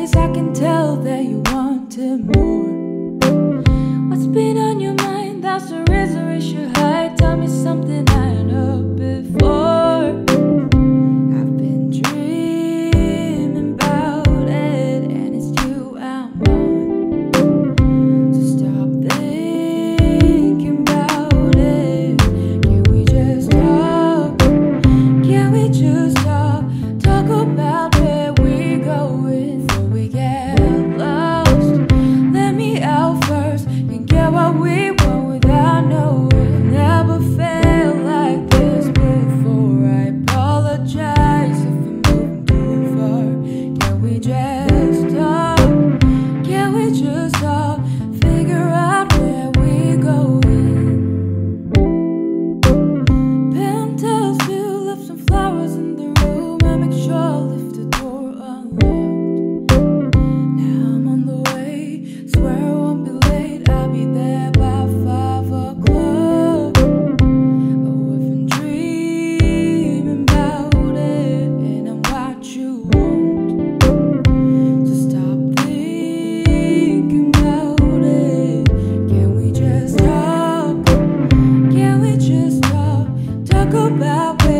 I can tell that you. go about